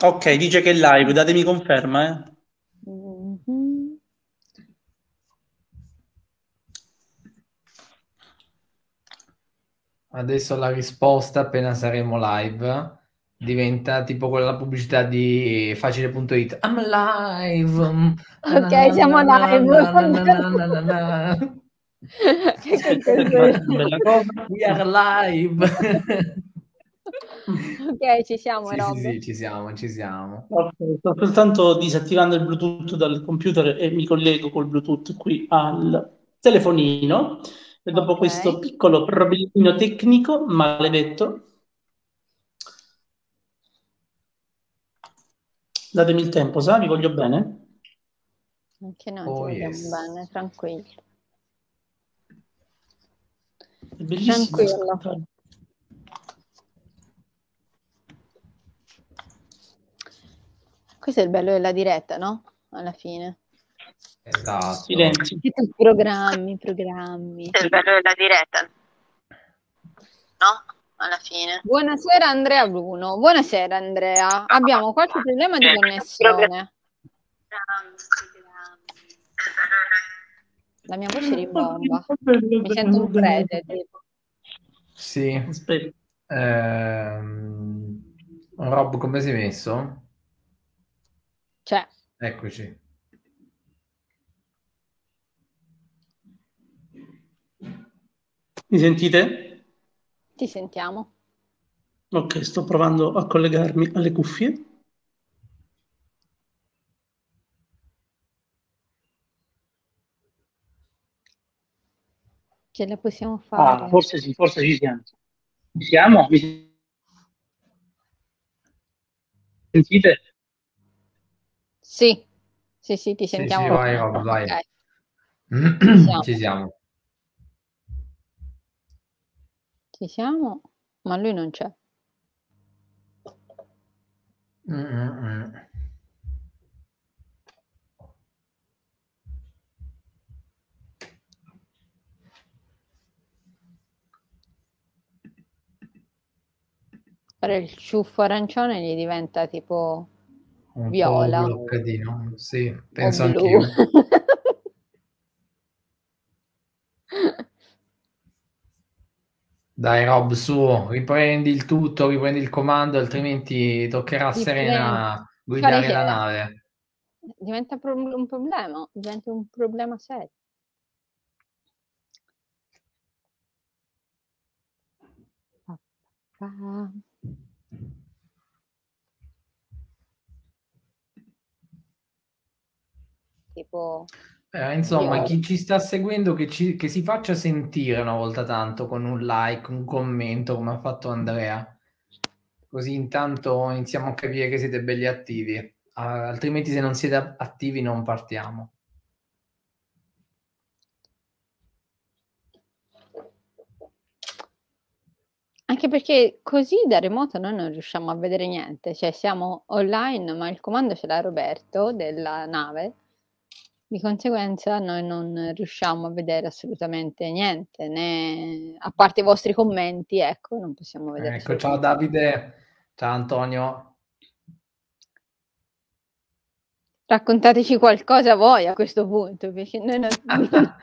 Ok, dice che è live, datemi conferma, eh. Adesso la risposta, appena saremo live, diventa tipo quella pubblicità di facile.it. I'm live. Ok, na, siamo live. na, na, na, na, na, na. Che cos'è? una bella cosa. We are live. Ok, ci siamo, Sì, Rob. sì, sì, ci siamo, ci siamo. Ok, sto soltanto disattivando il Bluetooth dal computer e mi collego col Bluetooth qui al telefonino. E dopo Ok. questo piccolo problemino tecnico, maledetto, datemi il tempo, sa? Vi voglio bene. Anche noi Oh, ti vogliamo yes. bene, tranquillo. È bellissimo Tranquillo. Questo è il bello della diretta, no? Alla fine. Esatto. Tu programmi, programmi. È il bello della diretta. No? Alla fine. Buonasera Andrea Bruno. Buonasera Andrea. Abbiamo qualche problema di connessione. La mia voce ribomba. Mi sento un prete. tipo. Sì. Aspetta. Ehm, Rob, come sei messo? Cioè, Eccoci. Mi sentite? ti sentiamo. Ok, sto provando a collegarmi alle cuffie. Ce la possiamo Ah, fare. forse sì, forse ci siamo. Ci siamo? Mi sentite? Sì, sì, sì, ti Sì, sentiamo. sì, vai, Rob, vai. Ok. siamo. Ci siamo. Ci siamo, ma lui non c'è. Mm, mm, mm. Fare il ciuffo arancione gli diventa tipo Un Viola. po' bloccatino. Sì, penso anch'io. Dai, Rob, su, riprendi il tutto, riprendi il comando, altrimenti toccherà a Serena guidare Fare la che- nave. diventa un problema, diventa un problema serio. Ah, Tipo, Eh, insomma, Io- chi ci sta seguendo che, ci- che si faccia sentire una volta tanto con un like, un commento, come ha fatto Andrea. Così intanto iniziamo a capire che siete belli attivi. Ah, altrimenti se non siete attivi non partiamo. anche perché così da remoto noi non riusciamo a vedere niente, cioè siamo online, ma il comando ce l'ha Roberto della nave, di conseguenza noi non riusciamo a vedere assolutamente niente, né a parte i vostri commenti, ecco, non possiamo vedere Ecco, ciao. Davide, ciao Antonio. Raccontateci qualcosa voi a questo punto, perché noi non...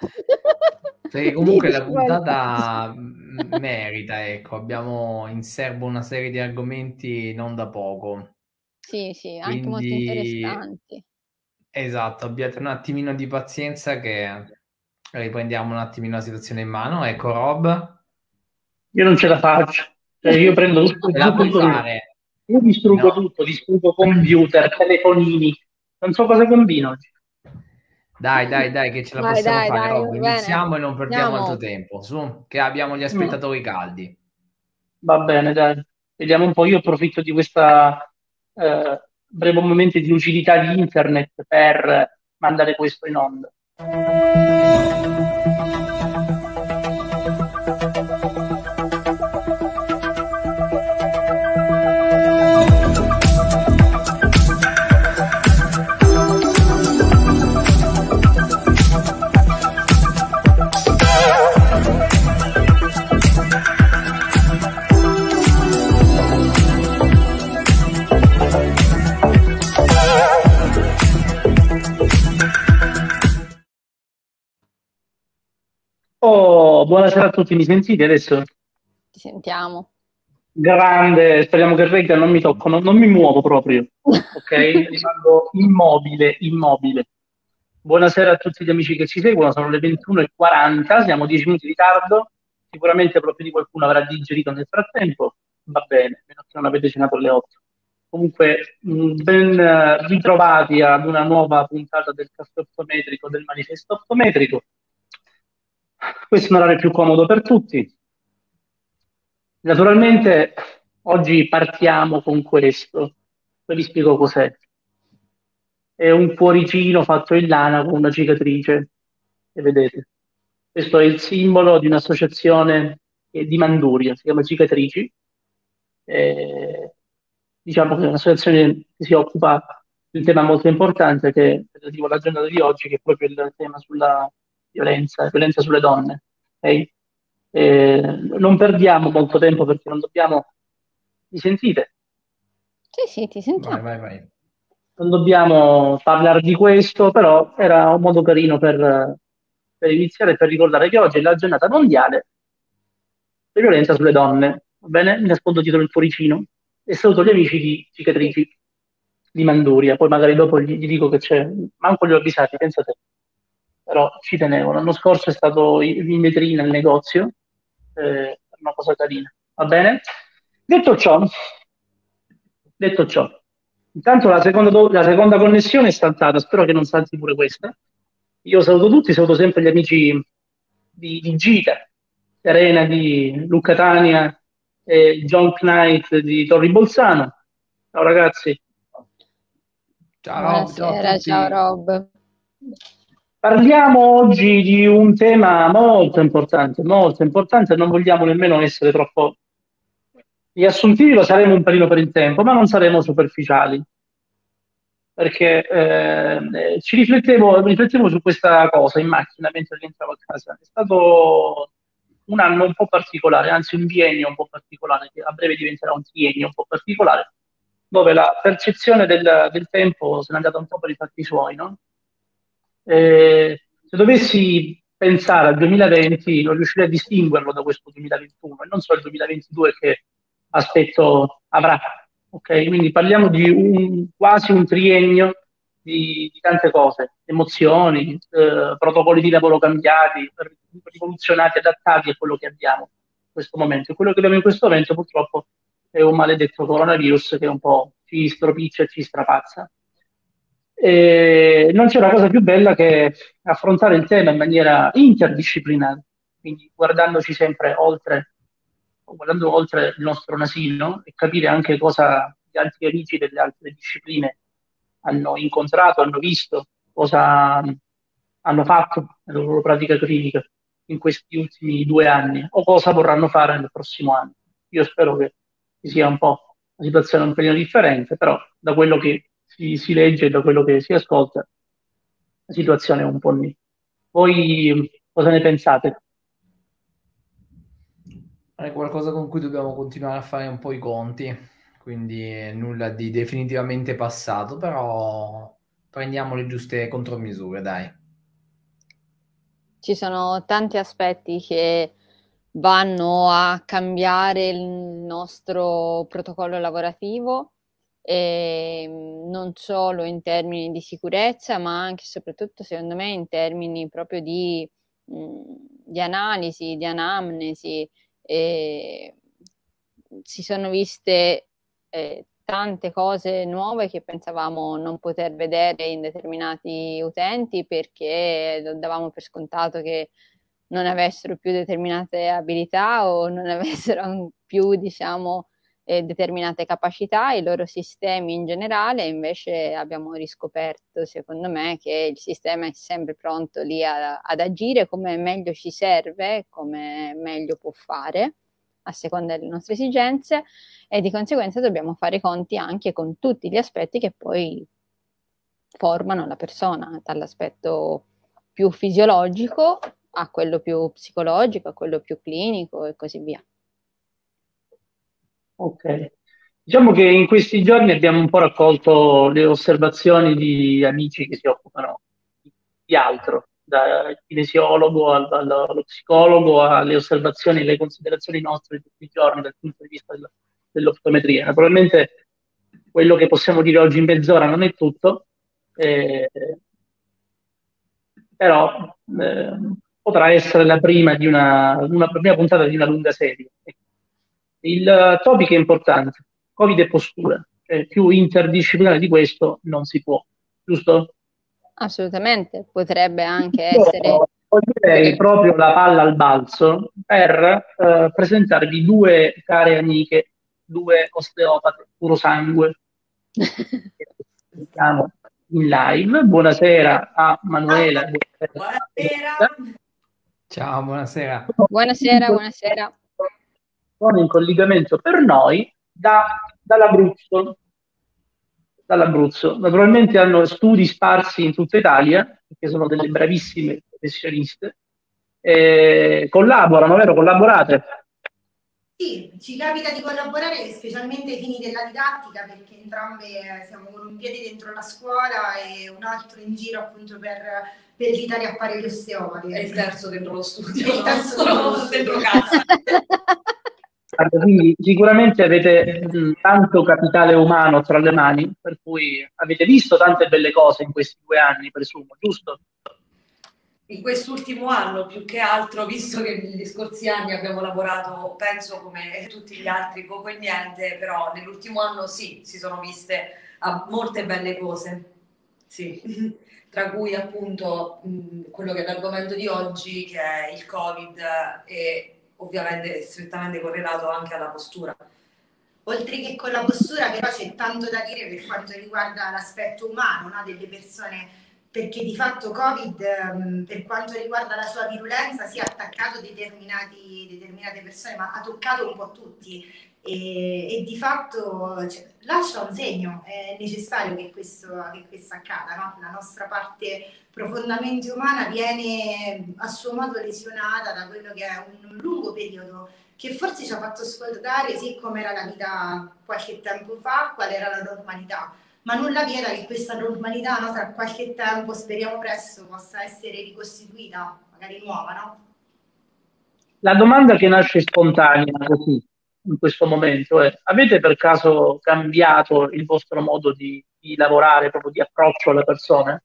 Perché comunque la puntata mm, merita, ecco, abbiamo in serbo una serie di argomenti non da poco. Sì, sì, anche molto Quindi- interessanti. Esatto, abbiate un attimino di pazienza che riprendiamo un attimino la situazione in mano. Ecco, Rob, Io non ce la faccio. Cioè, io prendo tutto, la tutto, puoi tutto. fare. Io distruggo No. tutto, distruggo computer, telefonini. Non so cosa combino oggi. Dai, dai, dai, che ce la Dai, possiamo dai, fare, dai, Rob. va bene. Iniziamo e non perdiamo Andiamo. altro tempo. Su, che abbiamo gli aspettatori caldi. Va bene, dai. Vediamo un po'. Io approfitto di questa eh, breve momento di lucidità di internet per mandare questo in onda. Buonasera a tutti, mi sentite adesso? Ti sentiamo. Grande, speriamo che regga, non mi tocco, non, non mi muovo proprio, ok? Rimango immobile, immobile. Buonasera a tutti gli amici che ci seguono, sono le 21.40, siamo 10 minuti di ritardo, sicuramente proprio di qualcuno avrà digerito nel frattempo, va bene, meno che non avete cenato alle 8. Comunque, mh, ben eh, ritrovati ad una nuova puntata del caffè optometrico, del manifesto optometrico. Questo è un orario più comodo per tutti. Naturalmente oggi partiamo con questo, poi vi spiego cos'è. È un cuoricino fatto in lana con una cicatrice, che vedete. Questo è il simbolo di un'associazione eh, di Manduria, si chiama Cicatrici. Eh, diciamo che è un'associazione che si occupa di un tema molto importante che è relativo alla giornata di oggi, che è proprio il tema sulla violenza, violenza sulle donne. Okay? Eh, non perdiamo molto tempo perché non dobbiamo... Mi sentite? Sì, sì, ti sentiamo. Vai, vai, vai. Non dobbiamo parlare di questo, però era un modo carino per, per iniziare e per ricordare che oggi è la giornata mondiale di violenza sulle donne. Va bene? Mi nascondo dietro il cuoricino e saluto gli amici di Cicatrici di Manduria. Poi magari dopo gli, gli dico che c'è, manco li ho avvisati, pensate. Però ci tenevo. L'anno scorso è stato in vetrina il negozio eh, una cosa carina. Va bene? Detto ciò, detto ciò, intanto la seconda, la seconda connessione è saltata, spero che non salti pure questa. Io saluto tutti, saluto sempre gli amici di, di Gita, Serena di Luca Tania e John Knight di Torri Bolzano. Ciao ragazzi. Ciao. Buonasera, ciao Rob. Parliamo oggi di un tema molto importante, molto importante, non vogliamo nemmeno essere troppo riassuntivi, lo saremo un pelino per il tempo, ma non saremo superficiali. Perché eh, ci riflettevo, riflettevo su questa cosa in macchina mentre rientravo a casa. È stato un anno un po' particolare, anzi un biennio un po' particolare, che a breve diventerà un triennio un po' particolare, dove la percezione del, del tempo se n'è andata un po' per i fatti suoi, no? Se dovessi pensare al 2020 non riuscirei a distinguerlo da questo 2021 e non so il 2022 che aspetto avrà. Okay? Quindi parliamo di un, quasi un triennio di, di tante cose, emozioni, eh, protocolli di lavoro cambiati, rivoluzionati, adattati a quello che abbiamo in questo momento. Quello che abbiamo in questo momento purtroppo è un maledetto coronavirus che un po' ci stropiccia e ci strapazza. E non c'è una cosa più bella che affrontare il tema in maniera interdisciplinare, quindi guardandoci sempre oltre, guardando oltre il nostro nasino e capire anche cosa gli altri amici delle altre discipline hanno incontrato, hanno visto, cosa hanno fatto nella loro pratica clinica in questi ultimi due anni o cosa vorranno fare nel prossimo anno. Io spero che sia un po' una situazione un po' differente, però da quello che si, si legge da quello che si ascolta, la situazione è un po' lì. Voi cosa ne pensate? È qualcosa con cui dobbiamo continuare a fare un po' i conti, quindi nulla di definitivamente passato, però prendiamo le giuste contromisure, dai. Ci sono tanti aspetti che vanno a cambiare il nostro protocollo lavorativo e ehm, non solo in termini di sicurezza, ma anche e soprattutto, secondo me, in termini proprio di, mh, di analisi, di anamnesi. E si sono viste eh, tante cose nuove che pensavamo non poter vedere in determinati utenti perché davamo per scontato che non avessero più determinate abilità o non avessero più, diciamo, eh, determinate capacità, i loro sistemi in generale, invece abbiamo riscoperto, secondo me, che il sistema è sempre pronto lì a, ad agire come meglio ci serve, come meglio può fare a seconda delle nostre esigenze e di conseguenza dobbiamo fare i conti anche con tutti gli aspetti che poi formano la persona, dall'aspetto più fisiologico a quello più psicologico, a quello più clinico e così via. Ok. Diciamo che in questi giorni abbiamo un po' raccolto le osservazioni di amici che si occupano di altro, dal kinesiologo al, allo psicologo alle osservazioni e alle considerazioni nostre di tutti i giorni dal punto di vista della, dell'optometria. Naturalmente quello che possiamo dire oggi in mezz'ora non è tutto, eh, però eh, potrà essere la prima di una, una prima puntata di una lunga serie. Il topic è importante, Covid e postura, cioè più interdisciplinare di questo non si può, giusto? Assolutamente, potrebbe anche essere... Io direi proprio la palla al balzo per eh, presentarvi due care amiche, due osteopate puro sangue. Siamo in live. Buonasera a Manuela. Buonasera. Ciao, buonasera. Buonasera, buonasera. Sono in collegamento per noi da, dall'Abruzzo, dall'Abruzzo. Naturalmente hanno studi sparsi in tutta Italia, perché sono delle bravissime professioniste. Eh, collaborano, vero? Collaborate? Sì, ci capita di collaborare specialmente ai fini della didattica perché entrambe siamo con un piede dentro la scuola e un altro in giro appunto per, per evitare a fare gli osteopati. E il terzo dentro lo studio. E il terzo no? dentro casa. Quindi sicuramente avete tanto capitale umano tra le mani, per cui avete visto tante belle cose in questi due anni, presumo, giusto? In quest'ultimo anno più che altro, visto che negli scorsi anni abbiamo lavorato, penso come tutti gli altri, poco e niente, però nell'ultimo anno sì, si sono viste molte belle cose, sì. tra cui appunto mh, quello che è l'argomento di oggi, che è il Covid e ovviamente strettamente correlato anche alla postura. Oltre che con la postura, però c'è tanto da dire per quanto riguarda l'aspetto umano no, delle persone, perché di fatto Covid, ehm, per quanto riguarda la sua virulenza, si è attaccato determinate persone, ma ha toccato un po' tutti. E, e di fatto cioè, lascia un segno, è necessario che questo, che questo accada, no? la nostra parte profondamente umana viene a suo modo lesionata da quello che è un lungo periodo che forse ci ha fatto scordare sì come era la vita qualche tempo fa, qual era la normalità, ma nulla vieta che questa normalità no, tra qualche tempo, speriamo presto, possa essere ricostituita, magari nuova, no? La domanda che nasce spontanea così, in questo momento è, avete per caso cambiato il vostro modo di, di lavorare, proprio di approccio alle persone?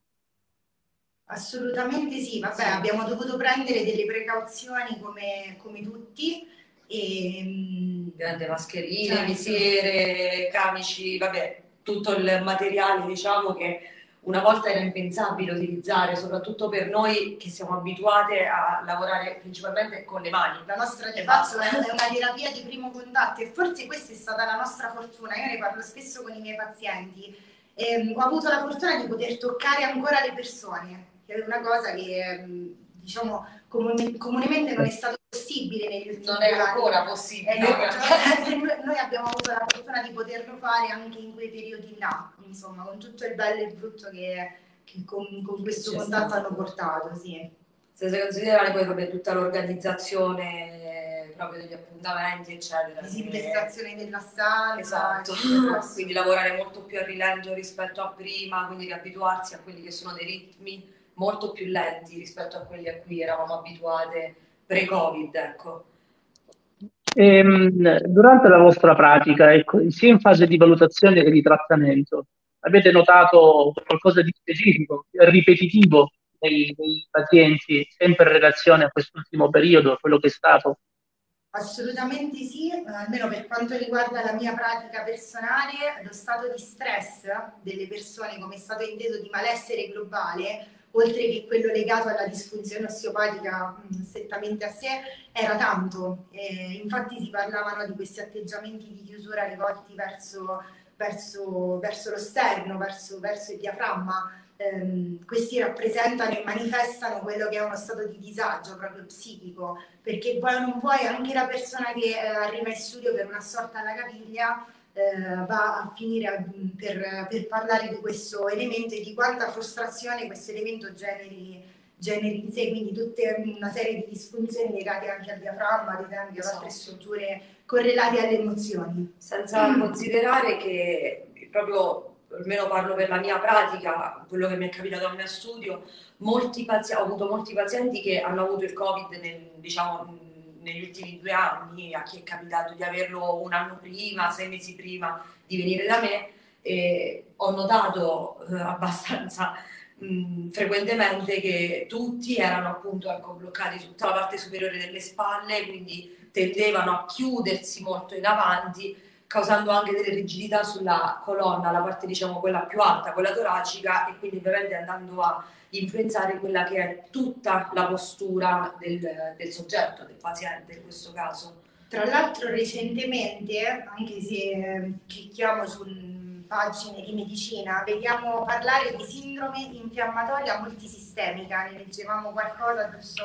Assolutamente sì, vabbè, abbiamo dovuto prendere delle precauzioni come, come tutti. E, mm, Grande mascherine, certo. visiere, camici, vabbè, tutto il materiale diciamo che una volta era impensabile utilizzare, soprattutto per noi che siamo abituate a lavorare principalmente con le mani. La nostra fatto è una terapia di primo contatto e forse questa è stata la nostra fortuna. Io ne parlo spesso con i miei pazienti. E, ho avuto la fortuna di poter toccare ancora le persone è una cosa che ehm, diciamo comunemente non è stato possibile negli ultimi non è ancora possibile esatto. noi abbiamo avuto la fortuna di poterlo fare anche in quei periodi là insomma con tutto il bello e il brutto che, che con, con, questo C'è contatto stato. hanno portato sì. se si considerare poi proprio tutta l'organizzazione proprio degli appuntamenti eccetera disinfestazione della stanza esatto quindi lavorare molto più a rilento rispetto a prima quindi riabituarsi a quelli che sono dei ritmi molto più lenti rispetto a quelli a cui eravamo abituate pre-Covid, ecco. Ehm, durante la vostra pratica, ecco, sia in fase di valutazione che di trattamento, avete notato qualcosa di specifico, ripetitivo nei, nei pazienti, sempre in relazione a quest'ultimo periodo, quello che è stato? Assolutamente sì, almeno per quanto riguarda la mia pratica personale, lo stato di stress delle persone, come è stato inteso di malessere globale, oltre che quello legato alla disfunzione osteopatica mh, strettamente a sé, era tanto. Eh, infatti si parlavano di questi atteggiamenti di chiusura rivolti verso, verso, verso lo sterno, verso, verso il diaframma. Eh, questi rappresentano e manifestano quello che è uno stato di disagio proprio psichico, perché o non vuoi anche la persona che eh, arriva in studio per una sorta alla caviglia eh, va a finire a, per, per, parlare di questo elemento e di quanta frustrazione questo elemento generi, generi in sé, quindi tutta una serie di disfunzioni legate anche al diaframma, ad esempio, ad altre strutture correlate alle emozioni. Senza mm. considerare che proprio almeno parlo per la mia pratica, quello che mi è capitato al mio studio, molti pazienti, ho avuto molti pazienti che hanno avuto il Covid nel, diciamo, negli ultimi due anni, a chi è capitato di averlo un anno prima, sei mesi prima di venire da me, e ho notato eh, abbastanza mh, frequentemente che tutti erano appunto ecco, bloccati su tutta la parte superiore delle spalle, quindi tendevano a chiudersi molto in avanti, causando anche delle rigidità sulla colonna, la parte diciamo quella più alta, quella toracica, e quindi ovviamente andando a influenzare quella che è tutta la postura del, del soggetto, del paziente in questo caso. Tra l'altro recentemente, anche se clicchiamo su pagine di medicina, vediamo parlare di sindrome infiammatoria multisistemica, ne leggevamo qualcosa giusto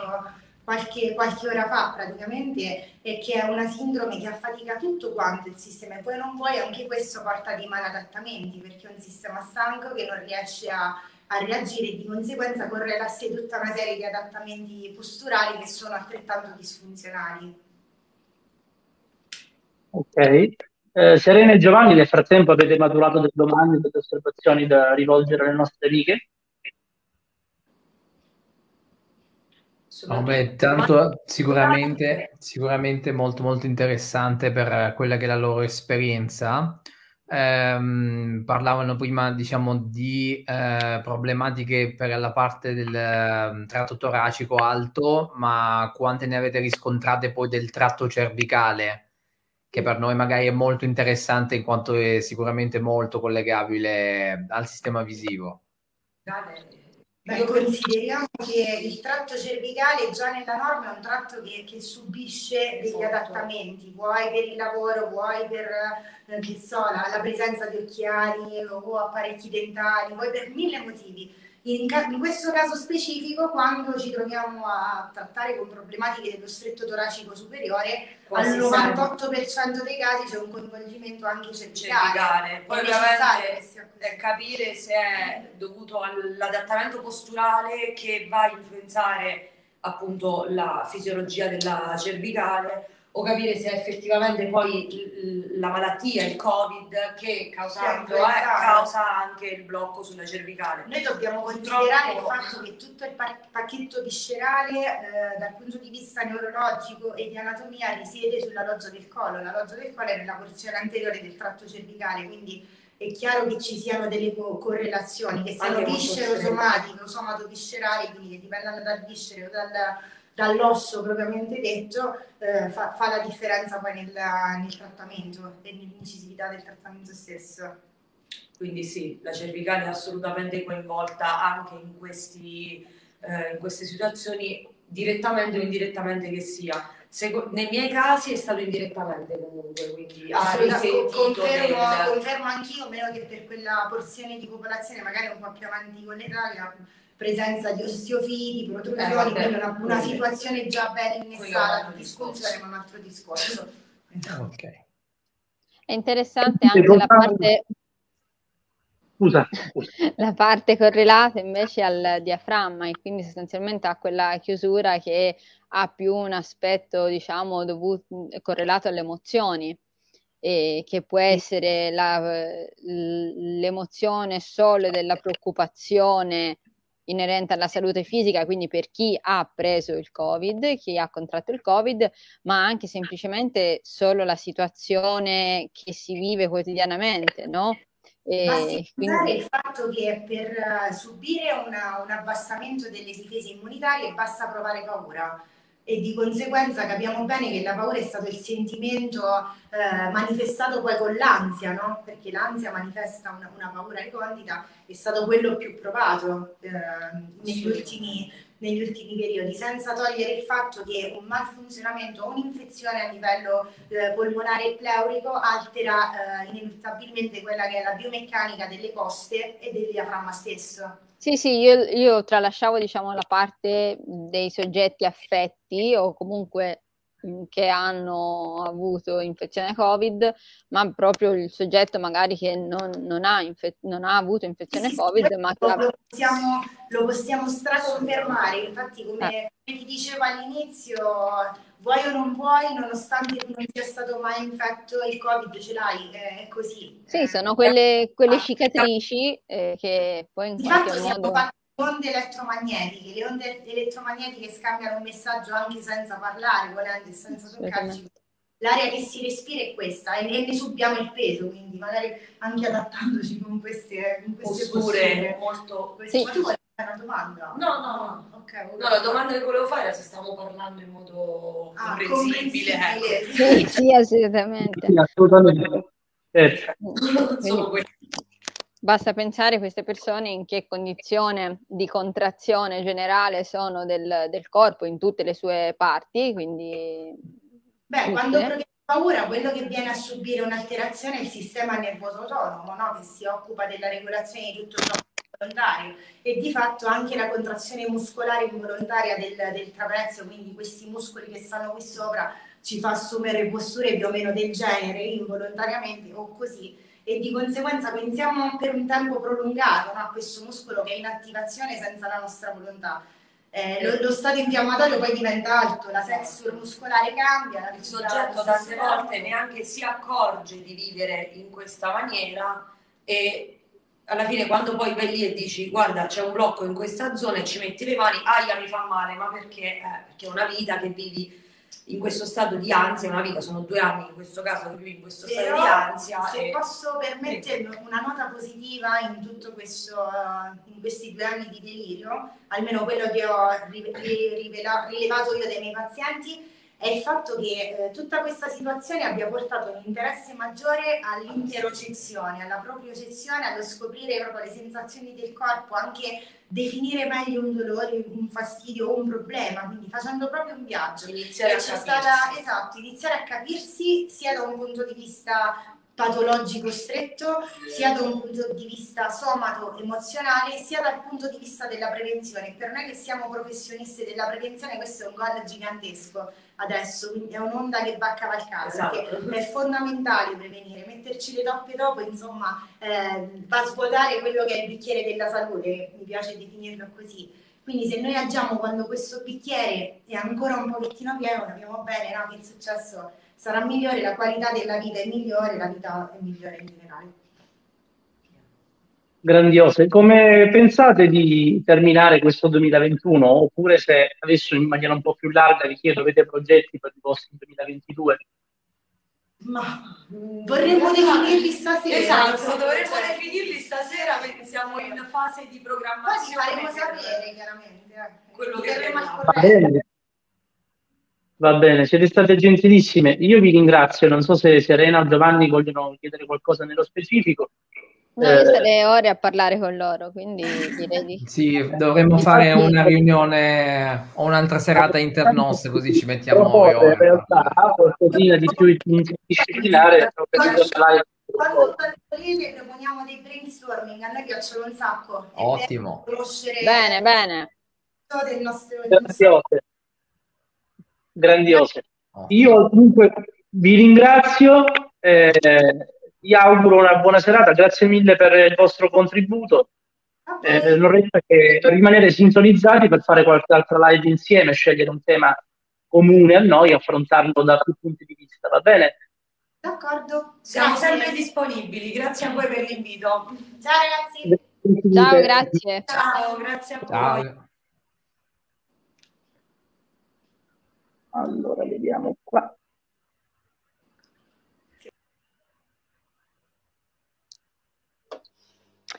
qualche, qualche, ora fa praticamente, e che è una sindrome che affatica tutto quanto il sistema e poi non vuoi, anche questo porta dei maladattamenti perché è un sistema stanco che non riesce a a reagire e di conseguenza correla a sé tutta una serie di adattamenti posturali che sono altrettanto disfunzionali. Ok. Eh, Serena e Giovanni, nel frattempo avete maturato delle domande, delle osservazioni da rivolgere alle nostre amiche? Oh beh, tanto sicuramente, sicuramente molto molto interessante per quella che è la loro esperienza. Ehm, parlavano prima, diciamo, di eh, problematiche per la parte del eh, tratto toracico alto, ma quante ne avete riscontrate poi del tratto cervicale, che per noi magari è molto interessante in quanto è sicuramente molto collegabile al sistema visivo. Beh, consideriamo che il tratto cervicale già nella norma è un tratto che, che subisce degli esatto. adattamenti, vuoi per il lavoro, vuoi per eh, so, la, la, presenza di occhiali o apparecchi dentali, vuoi per mille motivi. In, in, questo caso specifico, quando ci troviamo a trattare con problematiche dello stretto toracico superiore, Quasi al 98% dei casi c'è un coinvolgimento anche cervicale. Poi ovviamente è capire se è dovuto all'adattamento posturale che va a influenzare appunto la fisiologia della cervicale o capire se effettivamente poi la malattia, il Covid, che causando, eh, causa anche il blocco sulla cervicale. Noi dobbiamo considerare il fatto che tutto il pacchetto viscerale eh, dal punto di vista neurologico e di anatomia risiede sulla loggia del collo. La loggia del collo è nella porzione anteriore del tratto cervicale, quindi è chiaro che ci siano delle co- correlazioni, che siano viscero-somatiche o somato-viscerali, quindi che dipendano dal viscere o dal dall'osso propriamente detto eh, fa, fa, la differenza poi nel, nel trattamento e nell'incisività del trattamento stesso. Quindi sì, la cervicale è assolutamente coinvolta anche in, questi, eh, in queste situazioni, direttamente o indirettamente che sia. Seco- nei miei casi è stato indirettamente comunque, quindi risentito confermo, del... confermo anch'io, meno che per quella porzione di popolazione magari un po' più avanti con l'età presenza di osteofiti, protrusioni, eh, quindi una, una, situazione già ben innestata di disfunzione, ma un altro discorso. Ok. È interessante anche la parte... Scusa, La parte correlata invece al diaframma e quindi sostanzialmente a quella chiusura che ha più un aspetto, diciamo, dovuto, correlato alle emozioni e che può essere la, l'emozione solo della preoccupazione inerente alla salute fisica, quindi per chi ha preso il Covid, chi ha contratto il Covid, ma anche semplicemente solo la situazione che si vive quotidianamente, no? E quindi... il fatto che per uh, subire una, un abbassamento delle difese immunitarie basta provare paura e di conseguenza capiamo bene che la paura è stato il sentimento eh, manifestato poi con l'ansia, no? perché l'ansia manifesta una, una paura ricondita, è stato quello più provato eh, negli, ultimi, negli, ultimi, periodi, senza togliere il fatto che un malfunzionamento o un'infezione a livello eh, polmonare e pleurico altera eh, ineluttabilmente quella che è la biomeccanica delle coste e del diaframma stesso. Sì, sì, io, io tralasciavo diciamo, la parte dei soggetti affetti o comunque che hanno avuto infezione Covid, ma proprio il soggetto magari che non, non, ha, infe- non ha, avuto infezione sì, Covid, sì, ma lo, lo, possiamo, lo possiamo straconfermare. Infatti, come, eh. come ti dicevo all'inizio, vuoi o non vuoi, nonostante tu non sia stato mai infetto il Covid, ce l'hai, è così. Sì, sono quelle, quelle cicatrici eh, che poi in Di qualche fatto siamo modo... fatti di onde elettromagnetiche, le onde elettromagnetiche scambiano un messaggio anche senza parlare, volendo e senza toccarci. L'aria che si respira è questa e, e ne subiamo il peso, quindi magari anche adattandoci con queste, con queste Posture posture. molto... Queste- Sì. Fare una domanda? No, no, no. Ok, No, la domanda che volevo fare era se stiamo parlando in modo Ah, comprensibile. comprensibile. ecco. Sì, sì, assolutamente. Sì, assolutamente. Solo questo. Basta pensare queste persone in che condizione di contrazione generale sono del, del corpo in tutte le sue parti, quindi Beh, Sì, quando proviamo paura, quello che viene a subire un'alterazione è il sistema nervoso autonomo, no? che si occupa della regolazione di tutto ciò che è volontario e di fatto anche la contrazione muscolare involontaria del, del trapezio, quindi questi muscoli che stanno qui sopra, ci fa assumere posture più o meno del genere involontariamente o così e di conseguenza pensiamo per un tempo prolungato no, a questo muscolo che è in attivazione senza la nostra volontà. Eh, lo, lo stato infiammatorio poi diventa alto, la texture muscolare cambia, la Il soggetto tante volte neanche si accorge di vivere in questa maniera e alla fine quando poi vai lì e dici guarda c'è un blocco in questa zona e ci metti le mani, aia mi fa male, ma perché? Eh, perché è una vita che vivi in questo stato di ansia, una vita, sono due anni in questo caso che vivi in questo stato Però, di ansia. se e- posso permettermi una nota positiva in tutto questo, eh, in questi due anni di delirio, almeno quello che ho rilevato io dai miei pazienti, è il fatto che eh, tutta questa situazione abbia portato un interesse maggiore all'interocezione, alla propriocezione, allo scoprire proprio le sensazioni del corpo, anche definire meglio un dolore, un fastidio o un problema, quindi facendo proprio un viaggio. iniziare a capirsi. stata, esatto, iniziare a capirsi sia da un punto di vista patologico stretto, sia da un punto di vista somato-emozionale, sia dal punto di vista della prevenzione. Per noi che siamo professionisti della prevenzione questo è un gol gigantesco adesso, quindi è un'onda che va a cavalcare, Esatto. perché è fondamentale prevenire, metterci le toppe dopo, insomma, eh, va a svuotare quello che è il bicchiere della salute, mi piace definirlo così. Quindi se noi agiamo quando questo bicchiere è ancora un pochettino pieno, capiamo bene no, che il successo sarà migliore, la qualità della vita è migliore, la vita è migliore in generale. Grandiose. Come pensate di terminare questo 2021? Oppure se adesso in maniera un po' più larga vi chiedo, avete progetti per il vostro 2022? Ma vorremmo definirli stasera. Esatto, dovremmo definirli stasera perché siamo in fase di Poi ci programmazione. faremo per- sapere chiaramente. eh. Quello che al. Va corrente. Va bene, siete state gentilissime. Io vi ringrazio. Non so se Serena o Giovanni vogliono chiedere qualcosa nello specifico. no, io Eh, starei ore a parlare con loro, quindi direi di... Sì, dovremmo fare una riunione o un'altra serata internos così ci mettiamo ore. in realtà qualcosina di più interdisciplinare. Quando volete proponiamo dei brainstorming, a noi piacciono un sacco. Ottimo. Bene, bene. del nostro Grandiose. Grandiose. Ottimo. Io comunque vi ringrazio, eh, vi auguro una buona serata, grazie mille per il vostro contributo. Eh, non resta che rimanere sintonizzati per fare qualche altra live insieme, scegliere un tema comune a noi affrontarlo da più punti di vista, va bene? D'accordo. Siamo Grazie. sempre disponibili, grazie a voi per l'invito. Ciao ragazzi. Ciao, grazie. Ciao, grazie a voi. Ciao. Allora, vediamo qua.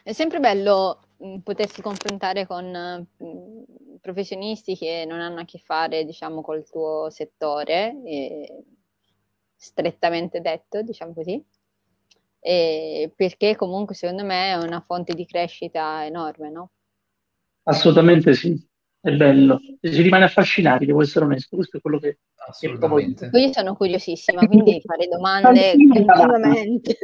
È sempre bello mh, potersi confrontare con mh, professionisti che non hanno a che fare, diciamo, col tuo settore, eh, strettamente detto, diciamo così, e perché comunque secondo me è una fonte di crescita enorme, no? Assolutamente sì, è bello. Si rimane affascinati, devo essere onesto, questo è quello che... Assolutamente. Poi io sono curiosissima, quindi fare domande continuamente.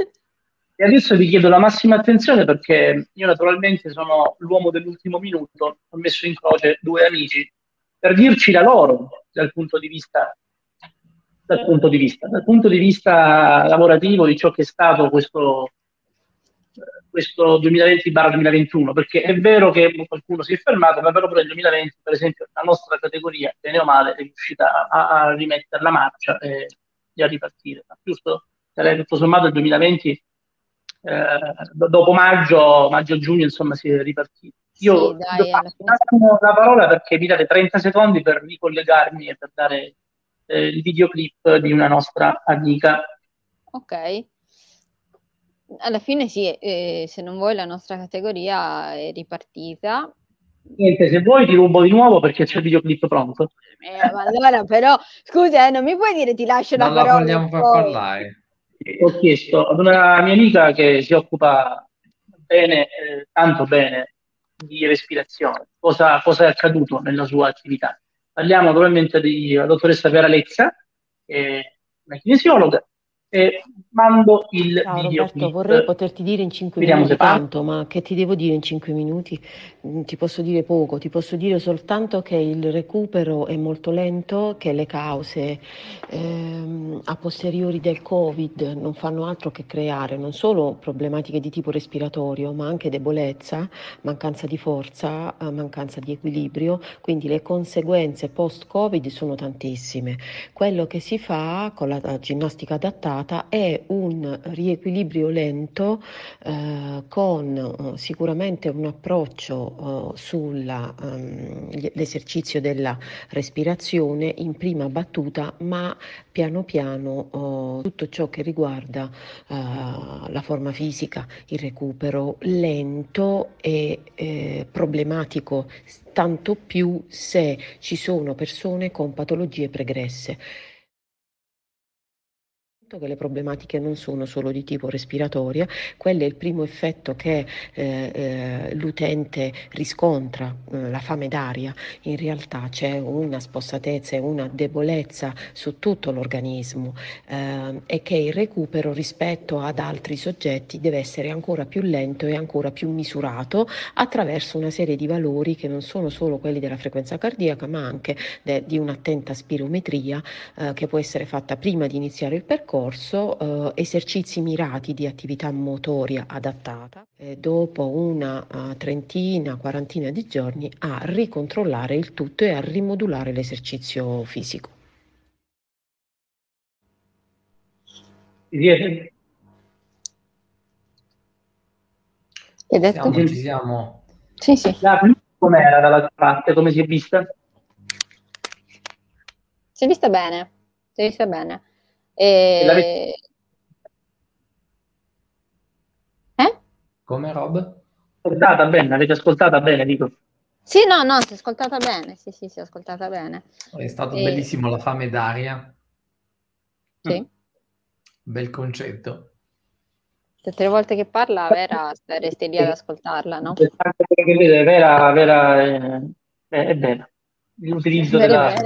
E adesso vi chiedo la massima attenzione perché io naturalmente sono l'uomo dell'ultimo minuto, ho messo in croce due amici per dirci la loro dal punto di vista, dal punto di vista, dal punto di vista lavorativo di ciò che è stato questo, questo 2020-2021, perché è vero che qualcuno si è fermato, ma però nel 2020, per esempio, la nostra categoria, bene o male, è riuscita a, a rimettere la marcia e, e a ripartire. Ma giusto? Sarei tutto sommato il 2020, eh, dopo maggio, maggio-giugno, insomma, si è ripartito. Io sì, dai, passo la parola perché mi date 30 secondi per ricollegarmi e per dare eh, il videoclip di una nostra amica. Ok alla fine sì, eh, se non vuoi la nostra categoria è ripartita. Niente, se vuoi ti rubo di nuovo perché c'è il videoclip pronto. Eh, ma allora però, scusa, eh, non mi puoi dire ti lascio la parola. Non la vogliamo far parlare. Ho chiesto ad una mia amica che si occupa bene, eh, tanto bene, di respirazione, cosa, cosa, è accaduto nella sua attività. Parliamo probabilmente della dottoressa Vera Lezza, che è una kinesiologa, e mando il Ciao video. Roberto, vorrei poterti dire in 5 Vediamo minuti tanto, ma che ti devo dire in 5 minuti? Mm, Ti posso dire poco, ti posso dire soltanto che il recupero è molto lento, che le cause ehm, a posteriori del Covid non fanno altro che creare non solo problematiche di tipo respiratorio, ma anche debolezza, mancanza di forza, eh, mancanza di equilibrio, quindi le conseguenze post-Covid sono tantissime. Quello che si fa con la ginnastica adattata è un riequilibrio lento eh, con eh, sicuramente un approccio eh, sull'esercizio ehm, della respirazione in prima battuta, ma piano piano eh, tutto ciò che riguarda eh, la forma fisica, il recupero lento e eh, problematico, tanto più se ci sono persone con patologie pregresse che le problematiche non sono solo di tipo respiratoria, quello è il primo effetto che eh, eh, l'utente riscontra, eh, la fame d'aria, in realtà c'è una spossatezza e una debolezza su tutto l'organismo eh, e che il recupero rispetto ad altri soggetti deve essere ancora più lento e ancora più misurato attraverso una serie di valori che non sono solo quelli della frequenza cardiaca ma anche de- di un'attenta spirometria eh, che può essere fatta prima di iniziare il percorso percorso eh, esercizi mirati di attività motoria adattata e dopo una uh, trentina, quarantina di giorni a ricontrollare il tutto e a rimodulare l'esercizio fisico. Riesce? Hai detto? Siamo, ci siamo. Sì, sì. La com'era dalla parte, come si è vista? Si è vista bene, si è vista bene. E... Eh? Come Rob? Ascoltata bene, l'avete ascoltata bene, dico. Sì, no, no, si è ascoltata bene, sì, sì, si è ascoltata bene. È stato E- bellissimo la fame d'aria, Sì. bel concetto. Tutte le volte che parla, Vera, staresti lì ad ascoltarla, no? Vera, Vera è, è, è bella. L'utilizzo della... è,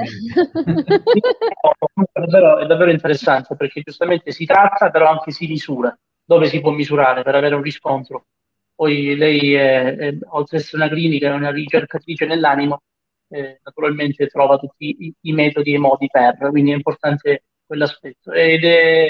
davvero, è davvero interessante perché giustamente si tratta, però anche si misura. Dove si può misurare per avere un riscontro? Poi lei, è, è- oltre ad essere una clinica, è una ricercatrice nell'animo, eh, naturalmente trova tutti i, i metodi e i modi per, quindi è importante quell'aspetto. Ed è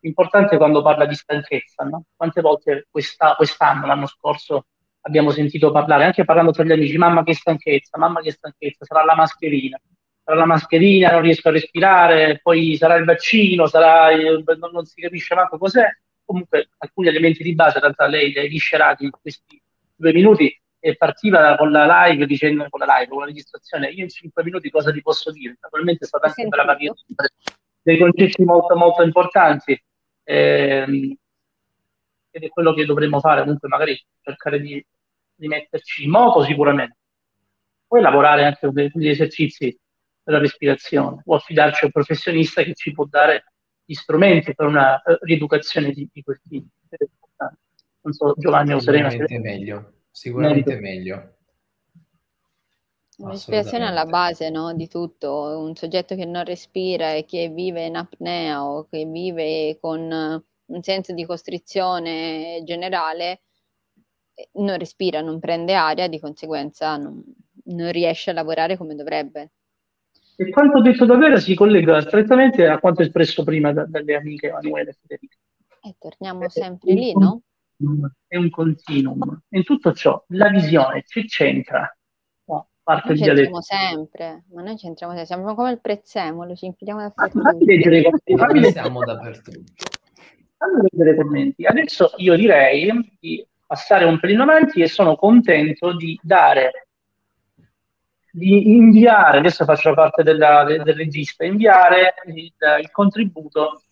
importante quando parla di stanchezza, no? Quante volte questa- quest'anno, l'anno scorso, abbiamo sentito parlare, anche parlando tra gli amici, mamma che stanchezza, mamma che stanchezza, sarà la mascherina, sarà la mascherina, non riesco a respirare, poi sarà il vaccino, sarà non, non si capisce manco cos'è. Comunque alcuni elementi di base, in realtà lei li ha viscerati in questi due minuti e partiva con la live dicendo, con la live, con la registrazione, io in cinque minuti cosa ti posso dire? Naturalmente è stata anche per la dei concetti molto molto importanti ehm, ed è quello che dovremmo fare comunque magari cercare di, di metterci in moto sicuramente. Poi lavorare anche con degli esercizi della respirazione. O affidarci a un professionista che ci può dare gli strumenti per una eh, rieducazione di, di quel tipo. Non so Giovanni o Serena se- Sicuramente meglio, sicuramente meglio. La respirazione è alla base, no, di tutto. Un soggetto che non respira e che vive in apnea o che vive con eh, un senso di costrizione generale eh, non respira, non prende aria, di conseguenza non, non riesce a lavorare come dovrebbe. e quanto detto da Vera si collega strettamente a quanto espresso prima da- dalle amiche Emanuele e Federica E torniamo sempre lì, no? è un continuum. In tutto ciò la visione ci c'entra. No, parte Noi il c'entriamo dialetto. sempre, ma noi c'entriamo sempre, siamo come il prezzemolo, ci infiliamo Ma dappertutto. Fammi leggere i commenti, siamo dappertutto. fammi leggere i commenti. Adesso io direi di passare un pelino avanti e sono contento di dare, di inviare, adesso faccio parte della- del, del regista, inviare il, il contributo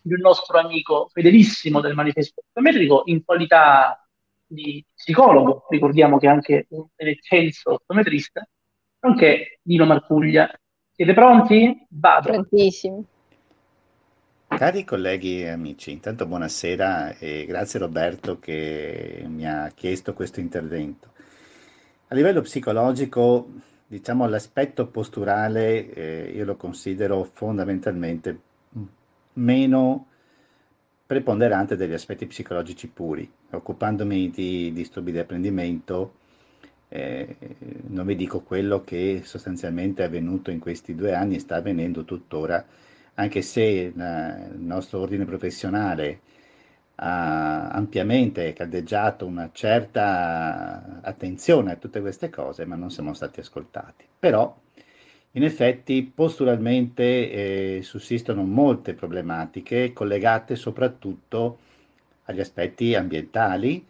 di un nostro amico fedelissimo del manifesto optometrico in qualità di psicologo, ricordiamo che è anche un eccelso optometrista, nonché Dino Marcuglia. Siete pronti? Vado. Prontissimi. Cari colleghi e amici, intanto buonasera e grazie Roberto che mi ha chiesto questo intervento. A livello psicologico, diciamo l'aspetto posturale eh, io lo considero fondamentalmente meno preponderante degli aspetti psicologici puri. Occupandomi di disturbi di apprendimento, eh, non vi dico quello che sostanzialmente è avvenuto in questi due anni e sta avvenendo tuttora anche se la- il nostro ordine professionale ha ampiamente caldeggiato una certa attenzione a tutte queste cose, ma non siamo stati ascoltati. Però, in effetti, posturalmente eh, sussistono molte problematiche collegate soprattutto agli aspetti ambientali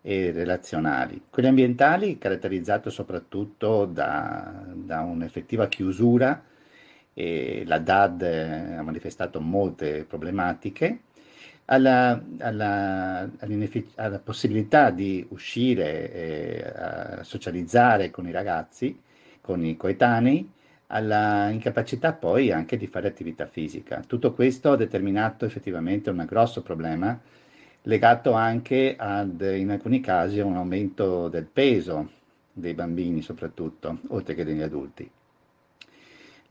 e relazionali. Quelli ambientali caratterizzati soprattutto da, da un'effettiva chiusura e la DAD eh, ha manifestato molte problematiche, alla, alla- alla possibilità di uscire e a socializzare con i ragazzi, con i coetanei, alla incapacità poi anche di fare attività fisica. Tutto questo ha determinato effettivamente un grosso problema legato anche ad, in alcuni casi, a un aumento del peso dei bambini soprattutto, oltre che degli adulti.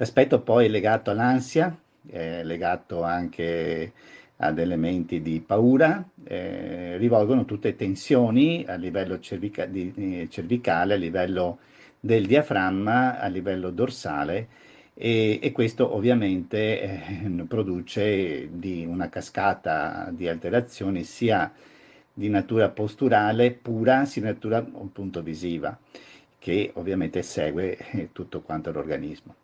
L'aspetto poi legato all'ansia, eh, legato anche ad elementi di paura, eh, rivolgono tutte tensioni a livello cervica- di- di- cervicale, a livello del diaframma, a livello dorsale e, e questo ovviamente eh, produce una cascata di alterazioni sia di natura posturale pura, sia di natura appunto visiva, che ovviamente segue eh, tutto quanto l'organismo.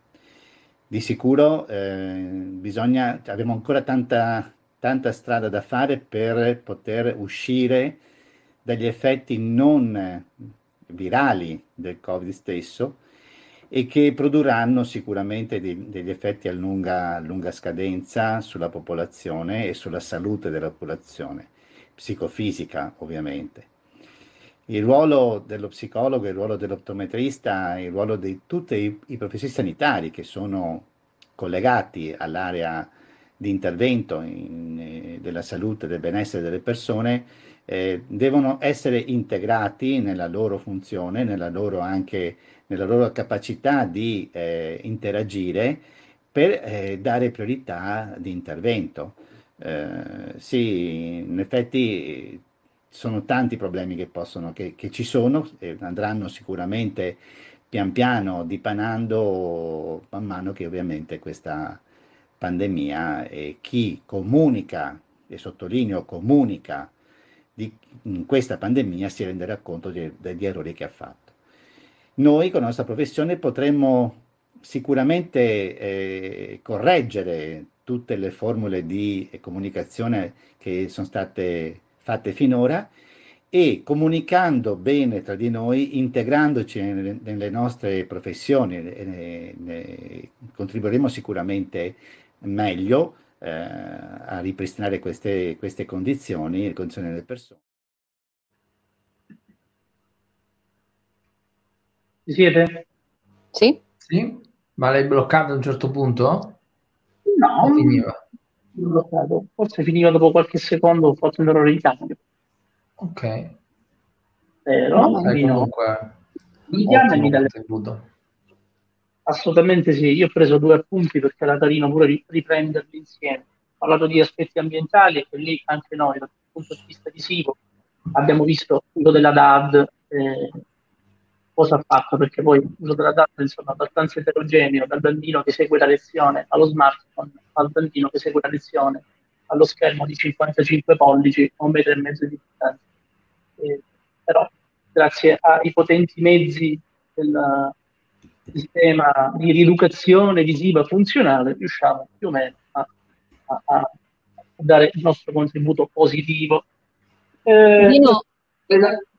Di sicuro eh, bisogna, abbiamo ancora tanta, tanta strada da fare per poter uscire dagli effetti non virali del Covid stesso e che produrranno sicuramente dei- degli effetti a lunga, lunga scadenza sulla popolazione e sulla salute della popolazione, psicofisica ovviamente. Il ruolo dello psicologo, il ruolo dell'optometrista, il ruolo di tutti i, i professionisti sanitari che sono collegati all'area di intervento in, eh, della salute del benessere delle persone eh, devono essere integrati nella loro funzione, nella loro anche nella loro capacità di eh, interagire per eh, dare priorità di intervento. Eh, sì, in effetti sono tanti problemi che, possono, che, che ci sono e andranno sicuramente pian piano dipanando man mano che ovviamente questa pandemia e chi comunica, e sottolineo comunica, di, in questa pandemia si renderà conto di- degli errori che ha fatto. Noi con la nostra professione potremmo sicuramente eh, correggere tutte le formule di comunicazione che sono state fatte finora e comunicando bene tra di noi, integrandoci nelle, nelle nostre professioni, ne- ne- contribuiremo sicuramente meglio eh, a ripristinare queste, queste condizioni, le condizioni delle persone. Ci siete? Sì? Sì? Ma l'hai bloccato a un certo punto? No, O finiva? Bloccato. Forse finiva dopo qualche secondo, ho fatto un errore di cambio. Ok. Però, No, no. comunque, Mi chiama e mi dà. Assolutamente sì, io ho preso due appunti perché era carino pure ri- riprenderli insieme. Ho parlato di aspetti ambientali e lì anche noi, dal punto di vista visivo, abbiamo visto quello della DAD, eh, cosa ha fatto, perché poi quello della DAD insomma, è abbastanza eterogeneo, dal bambino che segue la lezione allo smartphone, al bambino che segue la lezione allo schermo di 55 pollici a un metro e mezzo di distanza. eh, però grazie ai potenti mezzi del sistema di rieducazione visiva funzionale riusciamo più o meno a, a, a dare il nostro contributo positivo. Eh, Dino,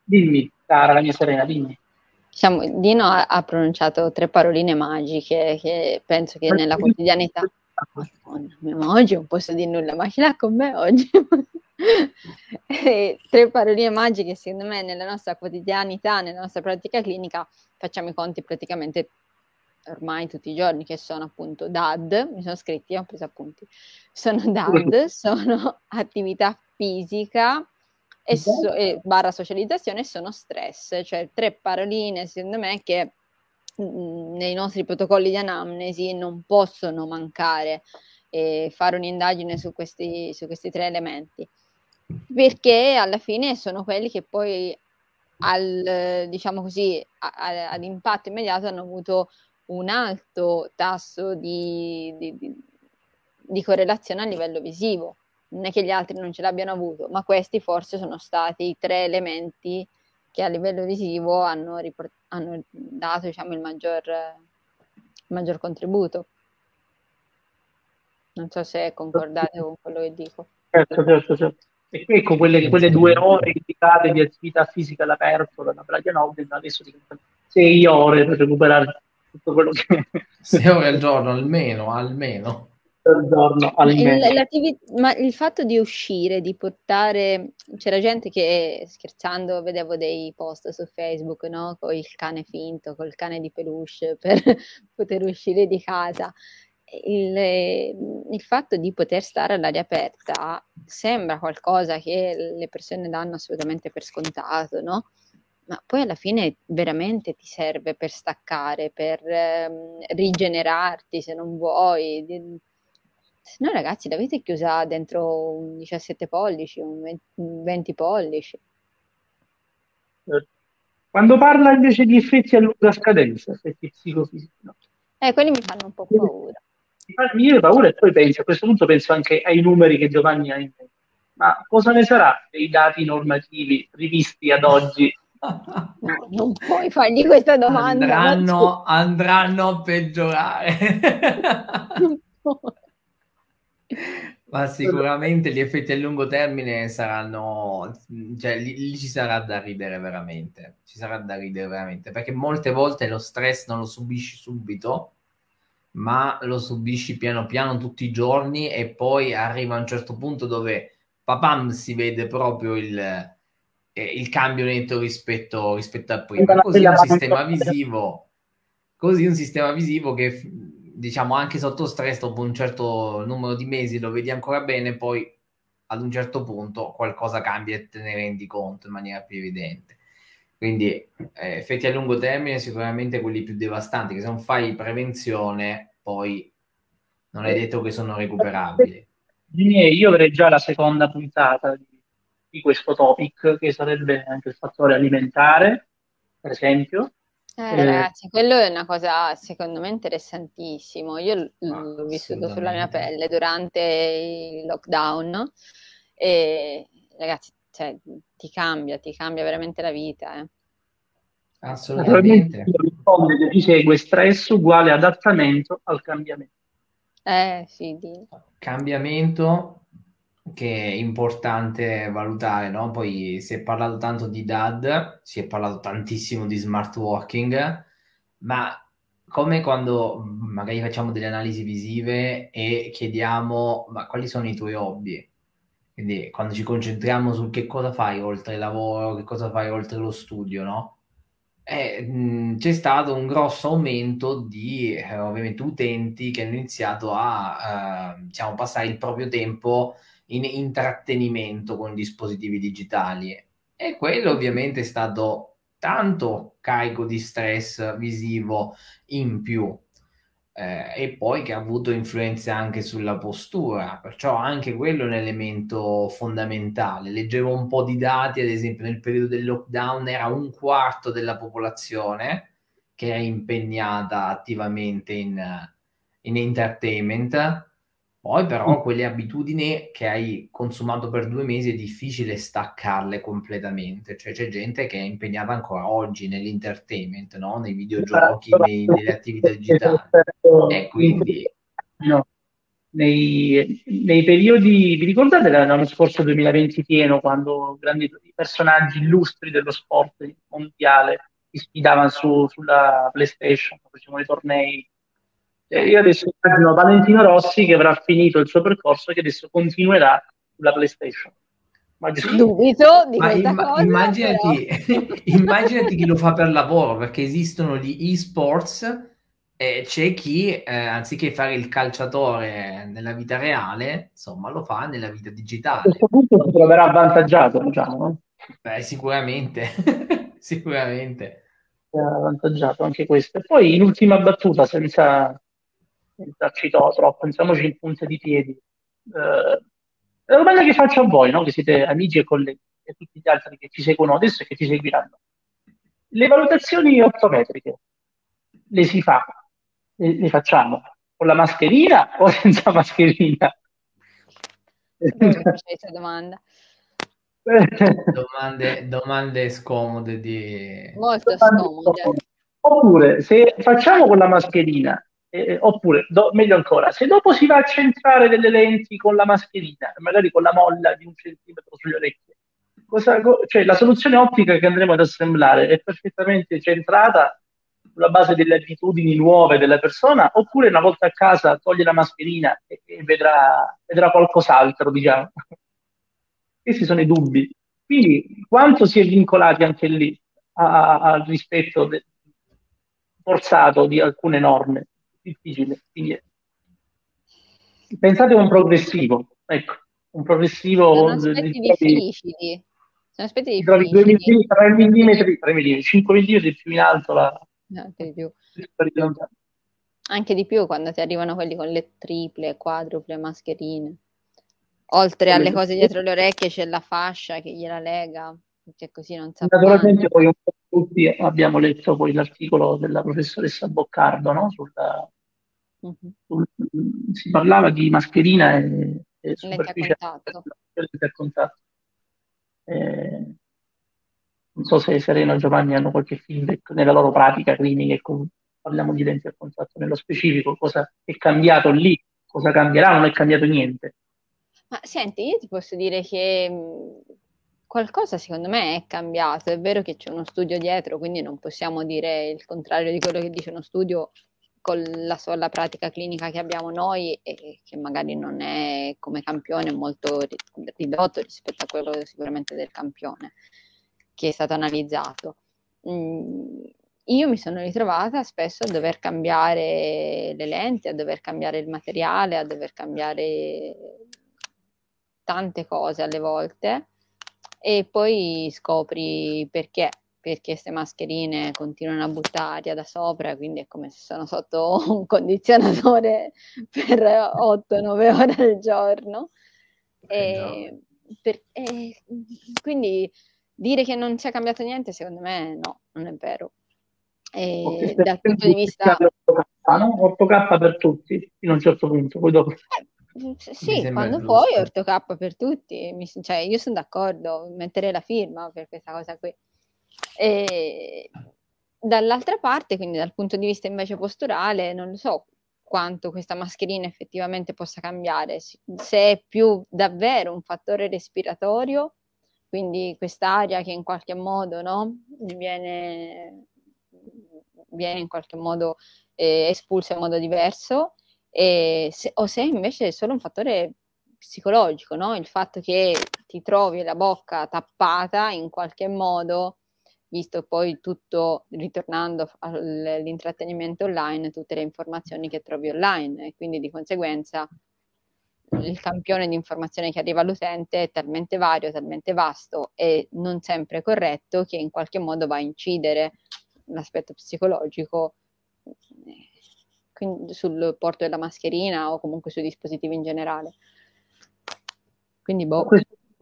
dimmi, cara la mia Serena, dimmi. Diciamo, Dino ha, ha pronunciato tre paroline magiche che penso che nella quotidianità... Madonna mia, ma oggi non posso dire nulla, ma ce l'ha con me oggi? Tre paroline magiche, secondo me, nella nostra quotidianità, nella nostra pratica clinica, facciamo i conti praticamente ormai tutti i giorni, che sono appunto DAD, mi sono scritti, ho preso appunti, sono DAD, sono attività fisica e, so- e barra socializzazione sono stress, cioè tre paroline, secondo me, che mh, nei nostri protocolli di anamnesi non possono mancare e fare un'indagine su questi, su questi tre elementi perché alla fine sono quelli che poi al, diciamo così, a- a- all'impatto immediato hanno avuto un alto tasso di, di- di- di correlazione a livello visivo. Non è che gli altri non ce l'abbiano avuto, ma questi forse sono stati i tre elementi che a livello visivo hanno, riport- hanno dato diciamo, il maggior, il maggior contributo. Non so se concordate con quello che dico. Certo, certo, certo. E ecco, quelle, quelle due ore indicate di attività fisica all'aperto dalla Praia Nobile adesso diventano sei ore per recuperare tutto quello che Sei ore al giorno, almeno, almeno. Al giorno Ma almeno. il, ma il fatto di uscire, di portare, c'era gente che scherzando vedevo dei post su Facebook, no? Con il cane finto, col cane di peluche per poter uscire di casa. Il, il fatto di poter stare all'aria aperta sembra qualcosa che le persone danno assolutamente per scontato, no? Ma poi alla fine veramente ti serve per staccare, per ehm, rigenerarti se non vuoi. Di- no, ragazzi, l'avete chiusa dentro un 17 pollici, un 20, un 20 pollici. Quando parla invece di effetti a lunga scadenza, effetti psicofisici, no. Eh, quelli mi fanno un po' paura. Mi fa venire paura e poi penso, a questo punto penso anche ai numeri che Giovanni ha in mente. Ma cosa ne sarà dei dati normativi rivisti ad oggi? No, non puoi fargli questa domanda. ma Andranno, andranno a peggiorare. Ma sicuramente gli effetti a lungo termine saranno, cioè lì, lì ci sarà da ridere veramente, ci sarà da ridere veramente, perché molte volte lo stress non lo subisci subito, ma lo subisci piano piano tutti i giorni e poi arriva a un certo punto dove papam si vede proprio il, eh, il cambio netto rispetto, rispetto a prima. Così un sistema visivo, così un sistema visivo che diciamo anche sotto stress dopo un certo numero di mesi lo vedi ancora bene, poi ad un certo punto qualcosa cambia e te ne rendi conto in maniera più evidente. Quindi eh, effetti a lungo termine sicuramente quelli più devastanti, che se non fai prevenzione poi non è detto che sono recuperabili. Io avrei già la seconda puntata di questo topic, che sarebbe anche il fattore alimentare, per esempio. Eh, Eh, ragazzi, quello è una cosa secondo me interessantissimo. Io l- l'ho vissuto sulla mia pelle durante il lockdown no? e ragazzi, cioè, ti cambia, ti cambia veramente la vita. eh. Assolutamente. risponde che ti segue stress uguale adattamento al cambiamento. Eh, sì, di- cambiamento che è importante valutare, no? Poi si è parlato tanto di DAD, si è parlato tantissimo di smart working, ma come quando magari facciamo delle analisi visive e chiediamo ma quali sono i tuoi hobby? Quindi quando ci concentriamo sul che cosa fai oltre il lavoro, che cosa fai oltre lo studio, no? Eh, mh, c'è stato un grosso aumento di eh, utenti che hanno iniziato a eh, diciamo, passare il proprio tempo in intrattenimento con dispositivi digitali e quello ovviamente è stato tanto carico di stress visivo in più eh, e poi che ha avuto influenze anche sulla postura, perciò anche quello è un elemento fondamentale. Leggevo un po' di dati, ad esempio nel periodo del lockdown era un quarto della popolazione che era impegnata attivamente in, in entertainment Poi però quelle abitudini che hai consumato per due mesi è difficile staccarle completamente, cioè c'è gente che è impegnata ancora oggi nell'entertainment, no? nei videogiochi, nei, nelle attività digitali. E quindi... No. Nei, nei, periodi, vi ricordate l'anno scorso 2020 pieno, quando grandi personaggi illustri dello sport mondiale si sfidavano su, sulla PlayStation, facevano i tornei io adesso immagino Valentino Rossi che avrà finito il suo percorso e che adesso continuerà sulla PlayStation. Dubito di Ma imma- cosa, immaginati, immaginati chi lo fa per lavoro, perché esistono gli e-sports e c'è chi, eh, anziché fare il calciatore nella vita reale, insomma, lo fa nella vita digitale. A questo punto si troverà avvantaggiato, diciamo, no? Beh, sicuramente, sicuramente. avvantaggiato anche questo. E poi, in ultima battuta, senza esercitò troppo, pensiamoci in punta di piedi. Eh, la domanda che faccio a voi, no? che siete amici e colleghi, e tutti gli altri che ci seguono adesso e che ci seguiranno. Le valutazioni optometriche le si fa, le, le facciamo con la mascherina o senza mascherina? Questa domanda. domande, domande scomode di... Molto scomode. Oppure, se facciamo con la mascherina eh, oppure, do, meglio ancora, se dopo si va a centrare delle lenti con la mascherina, magari con la molla di un centimetro sulle orecchie, cosa, cioè, la soluzione ottica che andremo ad assemblare è perfettamente centrata sulla base delle abitudini nuove della persona, oppure una volta a casa toglie la mascherina e, e vedrà, vedrà qualcos'altro, diciamo. Questi sono i dubbi. Quindi, quanto si è vincolati anche lì al rispetto de, forzato di alcune norme? Difficile. Pensate a un progressivo, ecco, un progressivo... Sono aspetti difficili. Sono aspetti difficili. Trovi 2 mm, 3 mm, 3 mm, 5 mm più in alto la... Anche di più. Anche di più quando ti arrivano quelli con le triple, quadruple mascherine. Oltre alle cose dietro le orecchie c'è la fascia che gliela lega, che così non sa. Naturalmente poi un po' tutti abbiamo letto poi l'articolo della professoressa Boccardo, no? Sulla, sul, si parlava di mascherina e, e superficie a contatto. Eh, non so se Sereno e Giovanni hanno qualche feedback nella loro pratica clinica e con, parliamo di lenti a contatto nello specifico, cosa è cambiato lì, cosa cambierà, non è cambiato niente. Ma senti, io ti posso dire che qualcosa secondo me è cambiato, è vero che c'è uno studio dietro, quindi non possiamo dire il contrario di quello che dice uno studio con la sola pratica clinica che abbiamo noi e che magari non è come campione molto ridotto rispetto a quello sicuramente del campione che è stato analizzato. Mm, io mi sono ritrovata spesso a dover cambiare le lenti, a dover cambiare il materiale, a dover cambiare tante cose alle volte e poi scopri perché, perché queste mascherine continuano a buttare aria da sopra, quindi è come se sono sotto un condizionatore per 8-9 ore al giorno. E, per, e, quindi dire che non sia cambiato niente, secondo me no, non è vero. E dal punto di vista... 8K per tutti, in un certo punto, poi dopo... Eh, sì, quando puoi ortocappa per tutti, mi, cioè, io sono d'accordo, mettere la firma per questa cosa qui. E dall'altra parte, quindi dal punto di vista invece posturale, non lo so quanto questa mascherina effettivamente possa cambiare, se è più davvero un fattore respiratorio, quindi quest'aria che in qualche modo no, viene, viene in qualche modo eh, espulsa in modo diverso, se, o se invece è solo un fattore psicologico, no? il fatto che ti trovi la bocca tappata in qualche modo, visto poi tutto, ritornando all'intrattenimento online, tutte le informazioni che trovi online e quindi di conseguenza il campione di informazioni che arriva all'utente è talmente vario, talmente vasto e non sempre corretto che in qualche modo va a incidere l'aspetto psicologico sul porto della mascherina o comunque sui dispositivi in generale. Quindi, boh.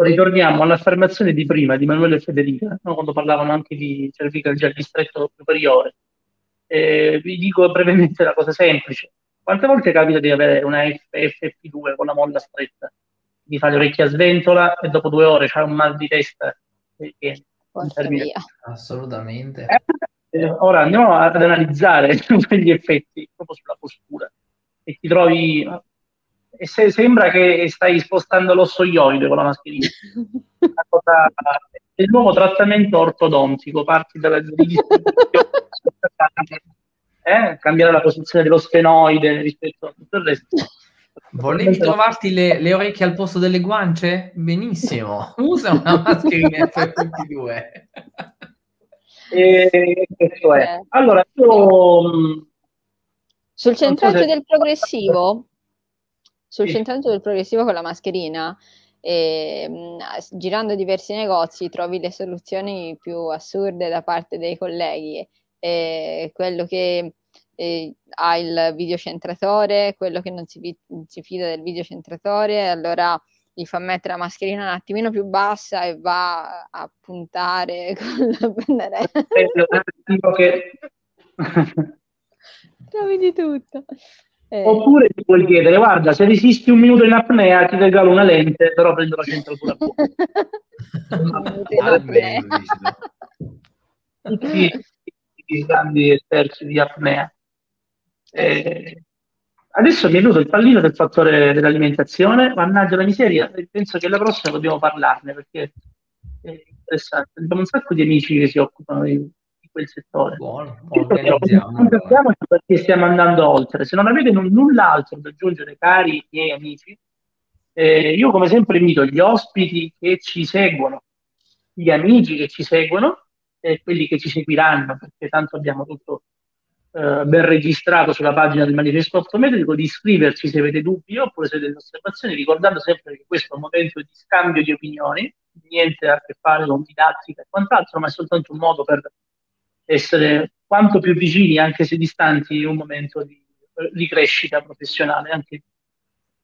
Ritorniamo all'affermazione di prima di Manuele e Federica, no? quando parlavano anche di cervical gel distretto superiore. Eh, vi dico brevemente la cosa semplice. Quante volte capita di avere una FFP2 con la molla stretta? Di fare le orecchie a sventola e dopo due ore c'è un mal di testa che Termine... Assolutamente. Eh, ora andiamo ad analizzare gli effetti proprio sulla postura e ti trovi e se, sembra che stai spostando l'osso ioide con la mascherina. cosa, è il nuovo trattamento ortodontico, parti dalla eh, cambiare la posizione dello sfenoide rispetto a tutto il resto. Volevi trovarti le, le, orecchie al posto delle guance? Benissimo, usa una mascherina FFP2. e, questo è. Eh. Allora, io... Mm, Sul centraggio so se... del progressivo, sul sì. centraggio del progressivo con la mascherina, e, mm, girando diversi negozi trovi le soluzioni più assurde da parte dei colleghi. E quello che eh, ha il videocentratore, quello che non si, si fida del videocentratore, allora gli fa mettere la mascherina un attimino più bassa e va a puntare con la pennarella. che... Trovi di tutto. Eh. Oppure ti puoi chiedere, guarda, se resisti un minuto in apnea ti regalo una lente, però prendo la centratura fuori. Tutti i grandi esperti di apnea. Eh, adesso mi è venuto il pallino del fattore dell'alimentazione, mannaggia la miseria, penso che la prossima dobbiamo parlarne perché è interessante. Abbiamo un sacco di amici che si occupano di, di quel settore. Buono, organizziamo. perché stiamo andando oltre. Se non avete null'altro da aggiungere, cari miei amici, eh, io come sempre invito gli ospiti che ci seguono, gli amici che ci seguono e quelli che ci seguiranno, perché tanto abbiamo tutto eh, ben registrato sulla pagina del manifesto optometrico, di iscriverci se avete dubbi oppure se avete osservazioni, ricordando sempre che questo è un momento di scambio di opinioni, niente a che fare con didattica e quant'altro, ma è soltanto un modo per essere quanto più vicini, anche se distanti, in un momento di ricrescita professionale, anche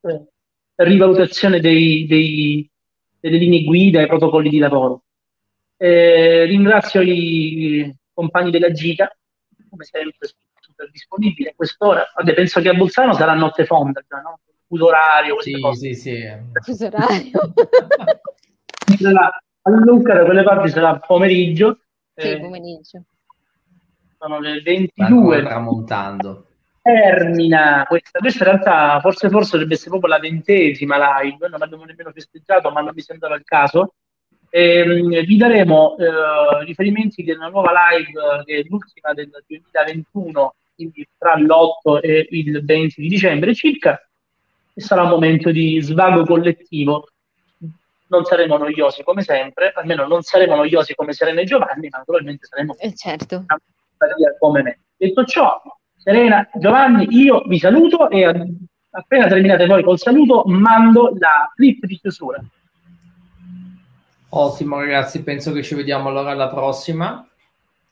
eh, rivalutazione dei, dei, delle linee guida e protocolli di lavoro. Eh, ringrazio i compagni della gita come sempre super disponibile a quest'ora. Vabbè, penso che a Bolzano sarà notte fonda già, no? Fuso orario, sì, cose. sì, sì. Fuso orario. a Lucca da quelle parti sarà pomeriggio. Sì, eh, pomeriggio. Sono le 22. Tramontando. Termina questa, questa in realtà forse forse dovrebbe essere proprio la ventesima live, non abbiamo nemmeno festeggiato, ma non mi sembrava il caso. Eh, vi daremo eh, riferimenti della nuova live che è l'ultima del 2021, quindi tra l'8 e il 20 di dicembre circa, e sarà un momento di svago collettivo. Non saremo noiosi come sempre, almeno non saremo noiosi come Serena e Giovanni, ma naturalmente saremo eh certo. Come me. Detto ciò, Serena, Giovanni, io vi saluto e appena terminate voi col saluto mando la clip di chiusura. Ottimo ragazzi, penso che ci vediamo allora alla prossima.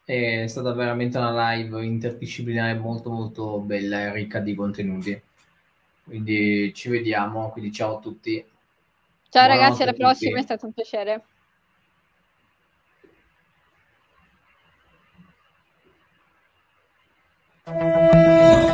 È stata veramente una live interdisciplinare molto molto bella e ricca di contenuti. Quindi ci vediamo, quindi ciao a tutti. Ciao Buonanotte ragazzi, alla prossima, è stato un piacere. みんな!